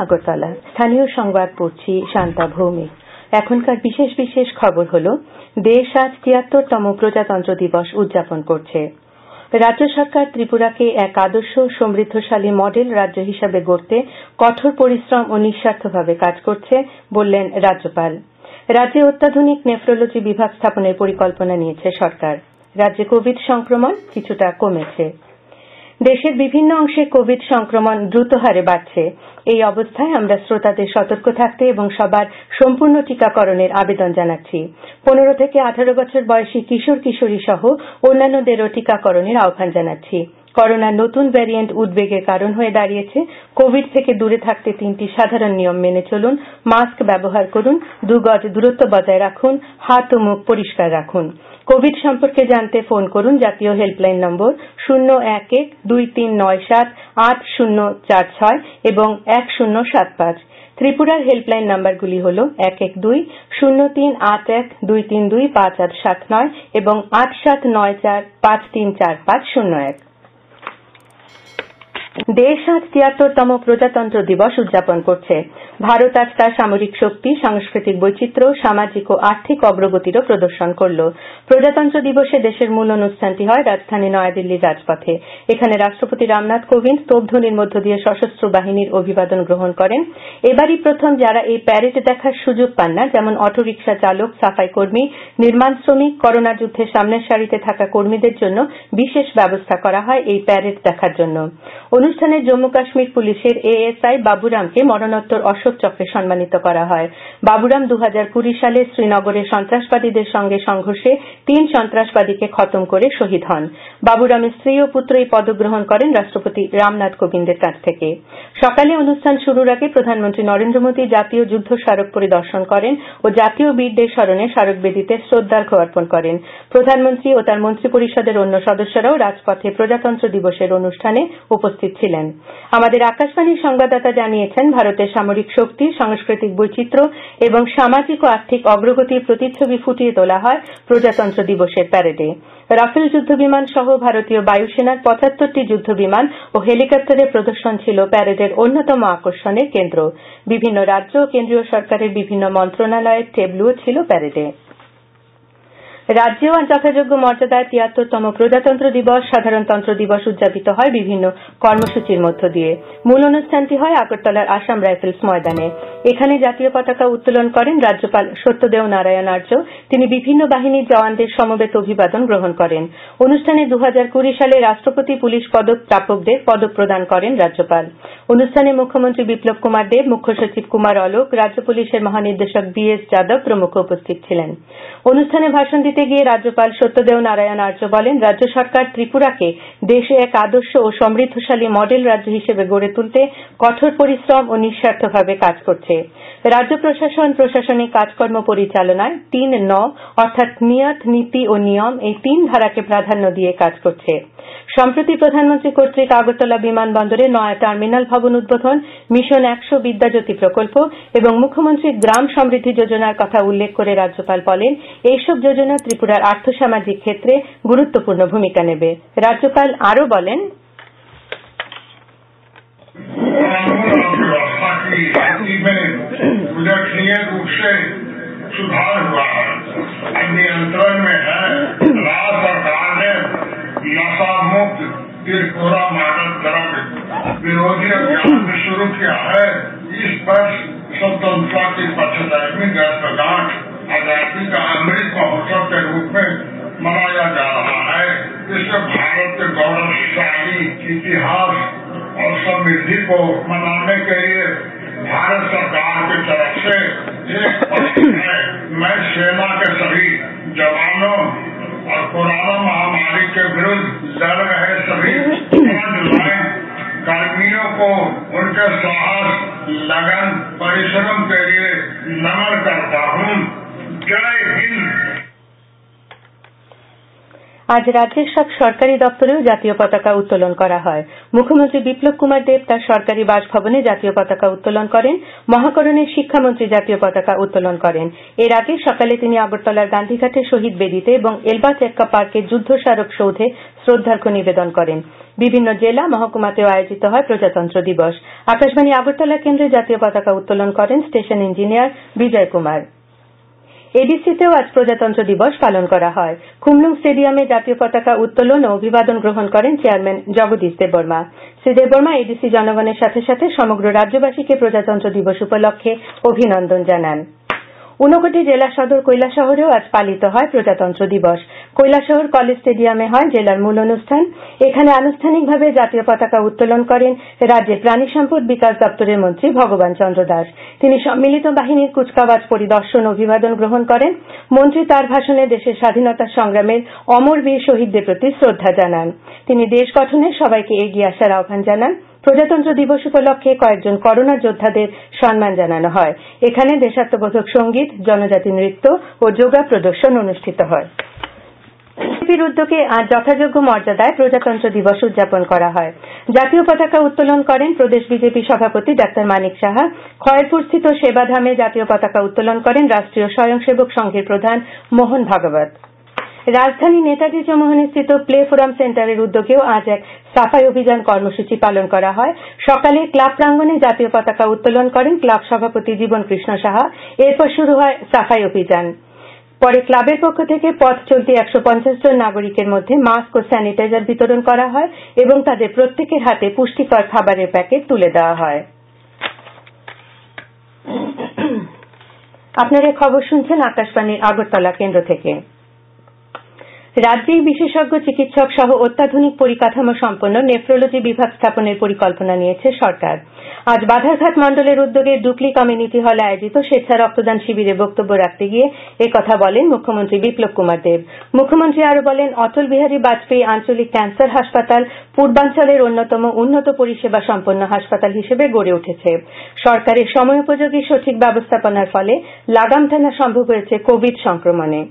আগরতলা। স্থানীয় সংবাদ পড়ছি শান্তা ভৌমিক এখনকার বিশেষ বিশেষ খবর হল, দেশ আজ তিয়াত্তরতম প্রজাতন্ত্র দিবস উদযাপন করছে। রাজ্য সরকার ত্রিপুরাকে এক আদর্শ, সমৃদ্ধশালী মডেল রাজ্য হিসাবে গড়তে কঠোর পরিশ্রম ও নিঃস্বার্থভাবে কাজ করছে বললেন রাজ্যপাল। রাজ্যে অত্যাধুনিক নেফ্রোলজি বিভাগ স্থাপনের পরিকল্পনা নিয়েছে সরকার। রাজ্যে কোভিড সংক্রমণ কিছুটা কমেছে। দেশের বিভিন্ন অংশে কোভিড সংক্রমণ দ্রুত হারে বাড়ছে। এই অবস্থায় আমরা শ্রোতাদের সতর্ক থাকতে এবং সবার সম্পূর্ণ টিকাকরণের আবেদন জানাচ্ছি। পনেরো থেকে আঠারো বছর বয়সী কিশোর কিশোরী সহ অন্যান্যদেরও টিকাকরণের আহ্বান জানাচ্ছি। করোনার নতুন ভ্যারিয়েন্ট উদ্বেগের কারণ হয়ে দাঁড়িয়েছে। কোভিড থেকে দূরে থাকতে তিনটি সাধারণ নিয়ম মেনে চলুন। মাস্ক ব্যবহার করুন দু গজ দূরত্ব বজায় রাখুন, হাত ও মুখ পরিষ্কার রাখুন। কোভিড সম্পর্কে জানতে ফোন করুন, জাতীয় হেল্পলাইন নম্বর শূন্য এক এক দুই তিন নয় সাত আট শূন্য চার ছয় এবং এক শূন্য সাত পাঁচ। ত্রিপুরার হেল্পলাইন নম্বরগুলি হল এক এক দুই, শূন্য তিন আট এক দুই তিন দুই পাঁচ আট সাত নয় এবং আট সাত নয় চার পাঁচ তিন চার পাঁচ শূন্য এক। দেশ আজ তিয়াত্তরতম প্রজাতন্ত্র দিবস উদযাপন করছে। ভারত আজ তার সামরিক শক্তি, সাংস্কৃতিক বৈচিত্র্য, সামাজিক ও আর্থিক অগ্রগতিরও প্রদর্শন করল। প্রজাতন্ত্র দিবসে দেশের মূল অনুষ্ঠানটি হয় রাজধানী নয়াদিল্লির রাজপথে। এখানে রাষ্ট্রপতি রামনাথ কোবিন্দ তোপধ্বনির মধ্য দিয়ে সশস্ত্র বাহিনীর অভিবাদন গ্রহণ করেন। এবারই প্রথম যারা এই প্যারেড দেখার সুযোগ পান না, যেমন অটোরিকশা চালক, সাফাই কর্মী, নির্মাণ শ্রমিক, করোনা যুদ্ধে সামনের সারিতে থাকা কর্মীদের জন্য বিশেষ ব্যবস্থা করা হয় এই প্যারেড দেখার জন্য। অনুষ্ঠানে জম্মু কাশ্মীর পুলিশের এএসআই বাবুরামকে মরণোত্তর অশোক চক্রে সম্মানিত করা হয়। বাবুরাম দু হাজার কুড়ি সালে শ্রীনগরে সন্ত্রাসবাদীদের সঙ্গে সংঘর্ষে তিন সন্ত্রাসবাদীকে খতম করে শহীদ হন। বাবুরামের স্ত্রী ও পুত্র এই পদক গ্রহণ করেন রাষ্ট্রপতি রামনাথ কোবিন্দের কাছ থেকে। সকালে অনুষ্ঠান শুরুর আগে প্রধানমন্ত্রী নরেন্দ্র মোদী জাতীয় যুদ্ধ স্মারক পরিদর্শন করেন ও জাতীয় বীরদের স্মরণে স্মারকবেদিতে শ্রদ্ধার্ঘ্য অর্পণ করেন। প্রধানমন্ত্রী ও তার মন্ত্রিপরিষদের অন্য সদস্যরাও রাজপথে প্রজাতন্ত্র দিবসের অনুষ্ঠানে উপস্থিত ছিলেন। আমাদের আকাশবাণীর সংবাদদাতা জানিয়েছেন, ভারতের সামরিক শক্তি, সাংস্কৃতিক বৈচিত্র্য এবং সামাজিক ও আর্থিক অগ্রগতির প্রতিচ্ছবি ফুটিয়ে তোলা হয় প্রজাতন্ত্র দিবসের প্যারেডে। রাফেল যুদ্ধবিমান সহ ভারতীয় বায়ুসেনার পঁচাত্তরটি যুদ্ধবিমান ও হেলিকপ্টারের প্রদর্শন ছিল প্যারেডের অন্যতম আকর্ষণের কেন্দ্র। বিভিন্ন রাজ্য ও কেন্দ্রীয় সরকারের বিভিন্ন মন্ত্রণালয়ের টেবলুও ছিল প্যারেডে। রাজ্যেও আজ যথাযোগ্য মর্যাদায় তিয়াত্তরতম প্রজাতন্ত্র দিবস সাধারণতন্ত্র দিবস উদযাপিত হয় বিভিন্ন কর্মসূচির মধ্য দিয়ে। মূল অনুষ্ঠানটি হয় আগরতলার আসাম রাইফেলস ময়দানে। এখানে জাতীয় পতাকা উত্তোলন করেন রাজ্যপাল সত্যদেও নারায়ণ আর্য। তিনি বিভিন্ন বাহিনীর জওয়ানদের সমবেত অভিবাদন গ্রহণ করেন। অনুষ্ঠানে দু হাজার কুড়ি সালে রাষ্ট্রপতি পুলিশ পদক প্রাপকদের পদক প্রদান করেন রাজ্যপাল। অনুষ্ঠানে মুখ্যমন্ত্রী বিপ্লব কুমার দেব, মুখ্য সচিব কুমার অলোক, রাজ্য পুলিশের মহানির্দেশক বি এস যাদব প্রমুখ উপস্থিত ছিলেন। অনুষ্ঠানে ভাষণ দিতে গিয়ে রাজ্যপাল সত্যদেও নারায়ণ আর্য বলেন, রাজ্য সরকার ত্রিপুরাকে দেশে এক আদর্শ ও সমৃদ্ধশালী মডেল রাজ্য হিসেবে গড়ে তুলতে কঠোর পরিশ্রম ও নিঃস্বার্থভাবে কাজ করছে। রাজ্য প্রশাসন প্রশাসনিক কাজকর্ম পরিচালনায় তিন ন, অর্থাৎ নিয়ত, নীতি ও নিয়ম এই তিন ধারাকে প্রাধান্য দিয়ে কাজ করছে। সম্প্রতি প্রধানমন্ত্রী কর্তৃক আগরতলা বিমানবন্দরে নয়া টার্মিনাল ভবন উদ্বোধন, মিশন একশো বিদ্যাজ্যোতি প্রকল্প এবং মুখ্যমন্ত্রী গ্রাম সমৃদ্ধি যোজনার কথা উল্লেখ করে রাজ্যপাল বলেন, এইসব যোজনা ত্রিপুরার আর্থসামাজিক ক্ষেত্রে গুরুত্বপূর্ণ ভূমিকা নেবে রাজ্যপাল আরও বলেন उल्लेखनीय रूप से सुधार हुआ है अब नियंत्रण में है राज्य सरकार ने नशा मुक्त त्रिपुरा मॉडल ड्रग विरोधी अभियान शुरू किया है इस वर्ष स्वतंत्रता की पचहत्तरवीं वर्षगांठ आजादी का अमृत इतिहास और समृद्धि को मनाने के लिए भारत सरकार की तरफ़ से एक मैं सेना के सभी जवानों और कोरोना महामारी के विरुद्ध लड़ रहे सभी कर्मियों को उनके साहस, लगन, परिश्रम के लिए नमन करता हूँ। जय हिंद। আজ রাজ্যের সব সরকারি দপ্তরেও জাতীয় পতাকা উত্তোলন করা হয়। মুখ্যমন্ত্রী বিপ্লব কুমার দেব তার সরকারি বাসভবনে জাতীয় পতাকা উত্তোলন করেন। মহাকরণে শিক্ষামন্ত্রী জাতীয় পতাকা উত্তোলন করেন। এর আগে সকালে তিনি আগরতলার গান্ধীঘাটে শহীদ বেদিতে এবং এলবা চেক্কা পার্কে যুদ্ধ স্মারক সৌধে শ্রদ্ধার্ঘ্য নিবেদন করেন। বিভিন্ন জেলা মহকুমাতেও আয়োজিত হয় প্রজাতন্ত্র দিবস। আকাশবাণী আগরতলা কেন্দ্রে জাতীয় পতাকা উত্তোলন করেন স্টেশন ইঞ্জিনিয়ার বিজয় কুমার। এডিসিতেও আজ প্রজাতন্ত্র দিবস পালন করা হয়। খুমলুং স্টেডিয়ামে জাতীয় পতাকা উত্তোলন ও অভিবাদন গ্রহণ করেন চেয়ারম্যান জগদীশ দেববর্মা। শ্রী দেববর্মা এডিসি জনগণের সাথে সাথে সমগ্র রাজ্যবাসীকে প্রজাতন্ত্র দিবস উপলক্ষে অভিনন্দন জানান। ঊনকোটি জেলা সদর কৈলাসহরেও আজ পালিত হয় প্রজাতন্ত্র দিবস। কৈলাসহর কলেজ স্টেডিয়ামে হয় জেলার মূল অনুষ্ঠান। এখানে আনুষ্ঠানিকভাবে জাতীয় পতাকা উত্তোলন করেন রাজ্যের প্রাণী সম্পদ বিকাশ দপ্তরের মন্ত্রী ভগবান চন্দ্র দাস। তিনি সম্মিলিত বাহিনীর কুচকাওয়াজ পরিদর্শন ও অভিবাদন গ্রহণ করেন। মন্ত্রী তার ভাষণে দেশের স্বাধীনতা সংগ্রামের অমর বীর শহীদদের প্রতি শ্রদ্ধা জানান। তিনি দেশ গঠনে সবাইকে এগিয়ে আসার আহ্বান জানান। প্রজাতন্ত্র দিবস উপলক্ষে কয়েকজন করোনা যোদ্ধাদের সম্মান জানানো হয়। এখানে দেশাত্মবোধক সংগীত, জনজাতি নৃত্য ও যোগা প্রদর্শন অনুষ্ঠিত হয়। বিজেপির উদ্যোগে আজ যথাযোগ্য মর্যাদায় প্রজাতন্ত্র দিবস উদযাপন করা হয়। জাতীয় পতাকা উত্তোলন করেন প্রদেশ বিজেপি সভাপতি ডাক্তার মানিক সাহা। খয়েরপুরস্থিত সেবাধামে জাতীয় পতাকা উত্তোলন করেন রাষ্ট্রীয় স্বয়ংসেবক সংঘের প্রধান মোহন ভাগবত। রাজধানী নেতাজি চৌমুহনী স্থিত প্লে ফোরাম সেন্টারের উদ্যোগেও আজ এক সাফাই অভিযান কর্মসূচি পালন করা হয়। সকালে ক্লাব প্রাঙ্গনে জাতীয় পতাকা উত্তোলন করেন ক্লাব সভাপতি জীবন কৃষ্ণ সাহা। এরপর শুরু হয় সাফাই অভিযান। পরে ক্লাবের পক্ষ থেকে পথ চলতি একশো পঞ্চাশ জন নাগরিকের মধ্যে মাস্ক ও স্যানিটাইজার বিতরণ করা হয় এবং তাদের প্রত্যেকের হাতে পুষ্টিকর খাবারের প্যাকেট তুলে দেওয়া হয় আপনারা খবর শুনছেন আকাশবাণীর আগরতলা কেন্দ্র থেকে রাজ্যেই বিশেষজ্ঞ চিকিৎসক সহ অত্যাধুনিক পরিকাঠামো সম্পন্ন নেফ্রোলজি বিভাগ স্থাপনের পরিকল্পনা নিয়েছে সরকার। আজ বাধারঘাট মন্ডলের উদ্যোগে ডুকলি কমিউনিটি হলে আয়োজিত স্বেচ্ছা রক্তদান শিবিরে বক্তব্য রাখতে গিয়ে একথা বলেন মুখ্যমন্ত্রী বিপ্লব কুমার দেব। মুখ্যমন্ত্রী আরও বলেন, অটল বিহারী বাজপেয়ী আঞ্চলিক ক্যান্সার হাসপাতাল পূর্বাঞ্চলের অন্যতম উন্নত পরিষেবা সম্পন্ন হাসপাতাল হিসেবে গড়ে উঠেছে। সরকারের সময়োপযোগী সঠিক ব্যবস্থাপনার ফলে লাগাম টানা সম্ভব হয়েছে কোভিড সংক্রমণে।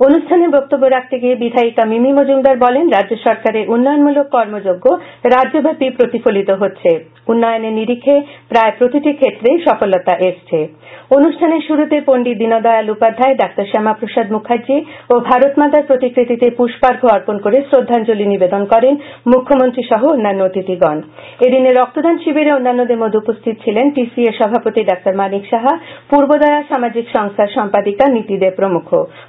অনুষ্ঠানে বক্তব্য রাখতে গিয়ে বিধায়িকা মিমি মজুমদার বলেন, রাজ্য সরকারের উন্নয়নমূলক কর্মযজ্ঞ রাজ্যব্যাপী প্রতিফলিত হচ্ছে। উন্নয়নের নিরিখে প্রায় প্রতিটি ক্ষেত্রেই সফলতা এসছে। অনুষ্ঠানের শুরুতে পণ্ডিত দীনদয়াল উপাধ্যায়, ডাক্তার শ্যামাপ্রসাদ মুখার্জী ও ভারতমাতার প্রতিকৃতিতে পুষ্পার্ঘ্য অর্পণ করে শ্রদ্ধাঞ্জলি নিবেদন করেন মুখ্যমন্ত্রী সহ অন্যান্য অতিথিগণ। এদিনে রক্তদান শিবিরে অন্যান্যদের মধ্যে উপস্থিত ছিলেন টিসিএ সভাপতি ডাক্তার মানিক সাহা, পূর্বদয়া সামাজিক সংস্থার সম্পাদিকা নীতি দে প্রমুখ।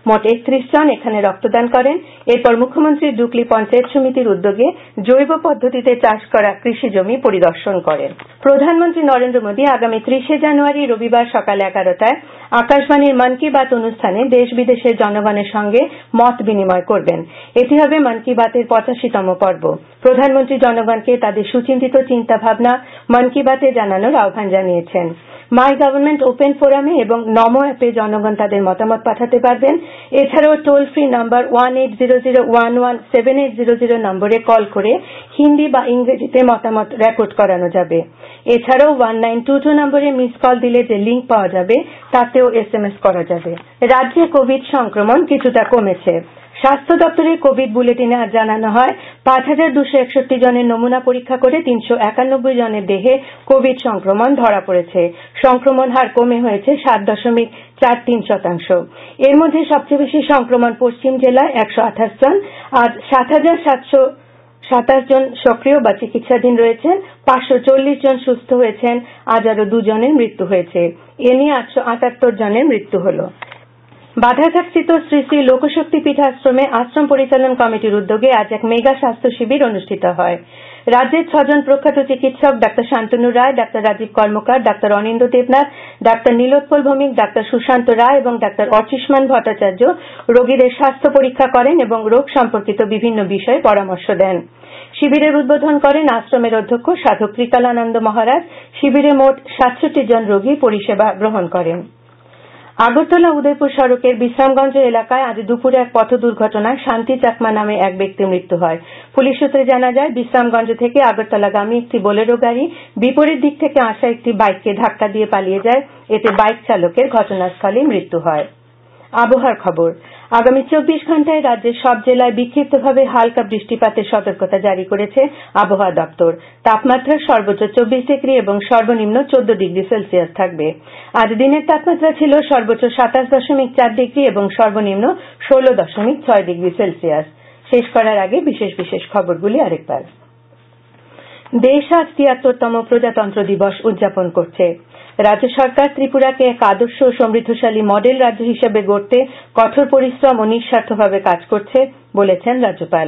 মোট একত্রিশ জন এখানে রক্তদান করেন। এরপর মুখ্যমন্ত্রী ডুকলি পঞ্চায়েত সমিতির উদ্যোগে জৈব পদ্ধতিতে চাষ করা কৃষি জমি পরিদর্শন করেন। প্রধানমন্ত্রী নরেন্দ্র মোদী আগামী ত্রিশে জানুয়ারি রবিবার সকাল এগারোটায় আকাশবাণীর মন কি বাত অনুষ্ঠানে দেশ বিদেশের জনগণের সঙ্গে মত বিনিময় করবেন। এটি হবে মন কি বাতের পঁচাশিতম পর্ব। প্রধানমন্ত্রী জনগণকে তাদের সুচিন্তিত চিন্তা ভাবনা মন কি বাতে জানানোর আহ্বান জানিয়েছেন। মাই গভর্নমেন্ট ওপেন ফোরামে এবং নমো অ্যাপে জনগণ তাদের মতামত পাঠাতে পারবেন। এছাড়াও toll free number one eight zero zero one one seven eight zero zero নম্বরে কল করে হিন্দি বা ইংরেজিতে মতামত রেকর্ড করানো যাবে। এছাড়াও ওয়ান নাইন টু টু নম্বরে মিস কল দিলে যে লিঙ্ক পাওয়া যাবে, তাতেও এস এম এস করা যাবে। রাজ্যে কোভিড সংক্রমণ কিছুটা কমেছে। স্বাস্থ্য দপ্তরের কোভিড বুলেটিনে আজ জানানো হয়, পাঁচ হাজার দুশো একষট্টি জনের নমুনা পরীক্ষা করে তিনশো একানব্বই জনের দেহে কোভিড সংক্রমণ ধরা পড়েছে। সংক্রমণ হার কমে হয়েছে সাত দশমিক চার তিন শতাংশ। এর মধ্যে সবচেয়ে বেশি সংক্রমণ পশ্চিম জেলায় একশো আঠাশ জন, আজ সাত হাজার সাতশো সাতাশ জন সক্রিয় বা চিকিৎসাধীন রয়েছেন, পাঁচশো চল্লিশ জন সুস্থ হয়েছেন, আজ আরও দুজনের মৃত্যু হয়েছে। এ নিয়ে আটশো আটাত্তর জনের মৃত্যু হলো। বাধারঘাটস্থিত শ্রী শ্রী লোকশক্তি পীঠাশ্রমে আশ্রম পরিচালন কমিটির উদ্যোগে আজ এক মেগা স্বাস্থ্য শিবির অনুষ্ঠিত হয়। রাজ্যের ছজন প্রখ্যাত চিকিৎসক doctor Shantanu Roy, doctor Rajib Karmakar, doctor Anindya Debnath, doctor Nilotpal Bhowmik, doctor Sushanta Roy এবং ডাক্তার অর্চিষ্মান ভট্টাচার্য রোগীদের স্বাস্থ্য পরীক্ষা করেন এবং রোগ সম্পর্কিত বিভিন্ন বিষয়ে পরামর্শ দেন। শিবিরের উদ্বোধন করেন আশ্রমের অধ্যক্ষ সাধক ত্রিকালানন্দ মহারাজ। শিবিরে মোট সাতষট্টি জন রোগী পরিষেবা গ্রহণ করেন। আগরতলা উদয়পুর সড়কের বিশ্রামগঞ্জ এলাকায় আজ দুপুরে এক পথ দুর্ঘটনায় শান্তি চাকমা নামে এক ব্যক্তির মৃত্যু হয়। পুলিশ সূত্রে জানা যায়, বিশ্রামগঞ্জ থেকে আগরতলাগামী একটি বোলেরো গাড়ি বিপরীত দিক থেকে আসা একটি বাইককে ধাক্কা দিয়ে পালিয়ে যায়। এতে বাইক চালকের ঘটনাস্থলেই মৃত্যু হয়। আবহাওয়ার খবর। আগামী চব্বিশ ঘন্টায় রাজ্যের সব জেলায় বিক্ষিপ্তভাবে হালকা বৃষ্টিপাতের সতর্কতা জারি করেছে আবহাওয়া দপ্তর। তাপমাত্রা সর্বোচ্চ চব্বিশ ডিগ্রি এবং সর্বনিম্ন চোদ্দ ডিগ্রি সেলসিয়াস থাকবে। আজ দিনের তাপমাত্রা ছিল সর্বোচ্চ সাতাশ দশমিক চার ডিগ্রি এবং সর্বনিম্ন ষোল দশমিক ছয় ডিগ্রি সেলসিয়াস। শেষ করার আগে বিশেষ বিশেষ খবরগুলি আরেকবার। দেশ আজ তিয়াত্তরতম প্রজাতন্ত্র দিবস উদযাপন করছে। রাজ্য সরকার ত্রিপুরাকে এক আদর্শ ও সমৃদ্ধশালী মডেল রাজ্য হিসেবে গড়তে কঠোর পরিশ্রম ও নিঃস্বার্থভাবে কাজ করছে, বলেছেন রাজ্যপাল।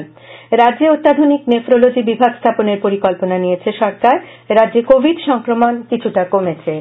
রাজ্যে অত্যাধুনিক নেফ্রোলজি বিভাগ স্থাপনের পরিকল্পনা নিয়েছে সরকার। রাজ্যে কোভিড সংক্রমণ কিছুটা কমেছে।